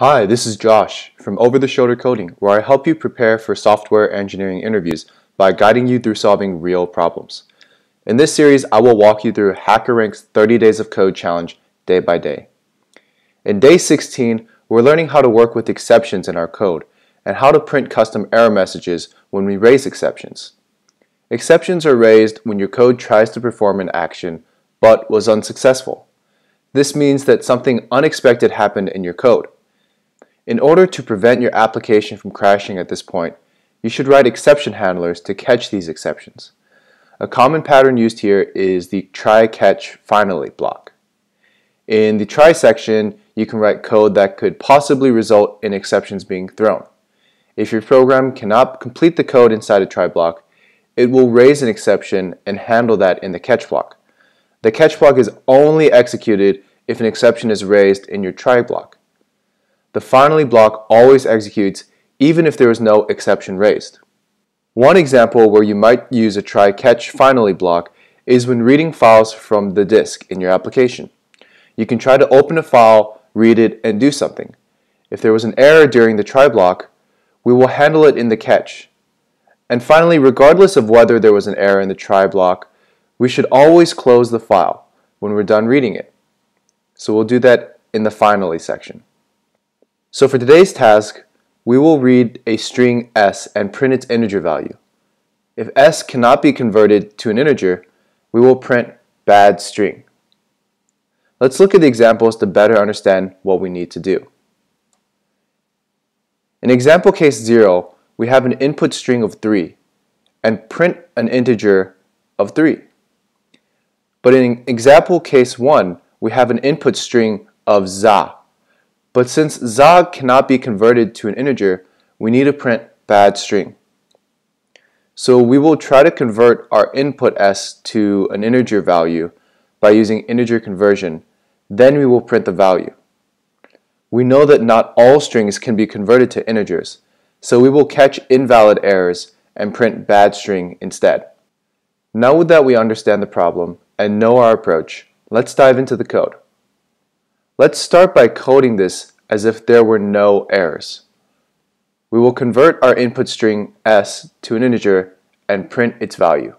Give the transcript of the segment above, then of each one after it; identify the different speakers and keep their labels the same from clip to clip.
Speaker 1: Hi, this is Josh from Over the Shoulder Coding, where I help you prepare for software engineering interviews by guiding you through solving real problems. In this series, I will walk you through HackerRank's 30 Days of Code challenge day by day. In day 16, we're learning how to work with exceptions in our code and how to print custom error messages when we raise exceptions. Exceptions are raised when your code tries to perform an action but was unsuccessful. This means that something unexpected happened in your code. In order to prevent your application from crashing at this point, you should write exception handlers to catch these exceptions. A common pattern used here is the try catch finally block. In the try section, you can write code that could possibly result in exceptions being thrown. If your program cannot complete the code inside a try block, it will raise an exception and handle that in the catch block. The catch block is only executed if an exception is raised in your try block. The finally block always executes even if there is no exception raised. One example where you might use a try catch finally block is when reading files from the disk in your application. You can try to open a file, read it, and do something. If there was an error during the try block, we will handle it in the catch. And finally, regardless of whether there was an error in the try block, we should always close the file when we're done reading it. So we'll do that in the finally section. So for today's task, we will read a string s and print its integer value. If s cannot be converted to an integer, we will print bad string. Let's look at the examples to better understand what we need to do. In example case 0, we have an input string of 3 and print an integer of 3. But in example case 1, we have an input string of za but since za cannot be converted to an integer, we need to print bad string. So we will try to convert our input s to an integer value by using integer conversion. Then we will print the value. We know that not all strings can be converted to integers, so we will catch invalid errors and print bad string instead. Now that we understand the problem and know our approach, let's dive into the code. Let's start by coding this as if there were no errors. We will convert our input string s to an integer and print its value.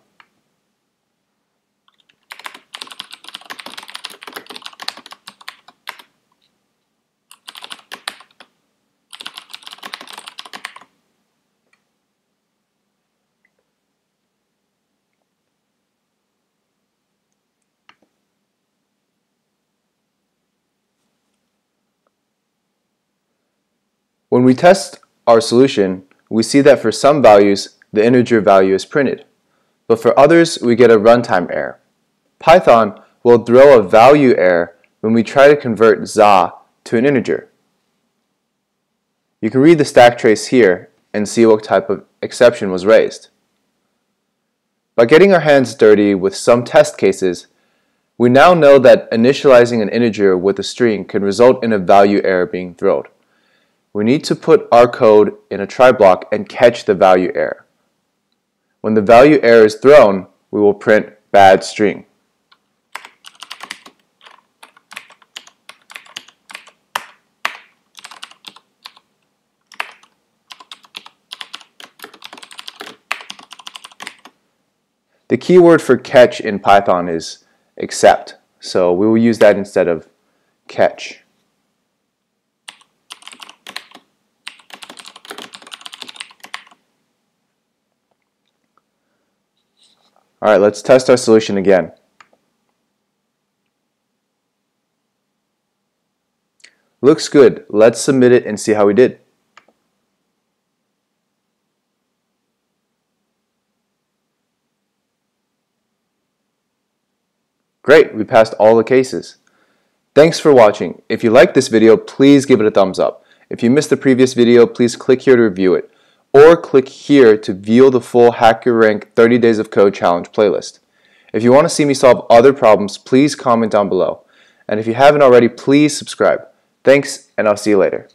Speaker 1: When we test our solution, we see that for some values, the integer value is printed. But for others, we get a runtime error. Python will throw a value error when we try to convert za to an integer. You can read the stack trace here and see what type of exception was raised. By getting our hands dirty with some test cases, we now know that initializing an integer with a string can result in a value error being thrown we need to put our code in a try block and catch the value error. When the value error is thrown, we will print bad string. The keyword for catch in Python is except, so we will use that instead of catch. All right, let's test our solution again. Looks good. Let's submit it and see how we did. Great, we passed all the cases. Thanks for watching. If you liked this video, please give it a thumbs up. If you missed the previous video, please click here to review it or click here to view the full HackerRank 30 Days of Code Challenge playlist. If you want to see me solve other problems, please comment down below. And if you haven't already, please subscribe. Thanks, and I'll see you later.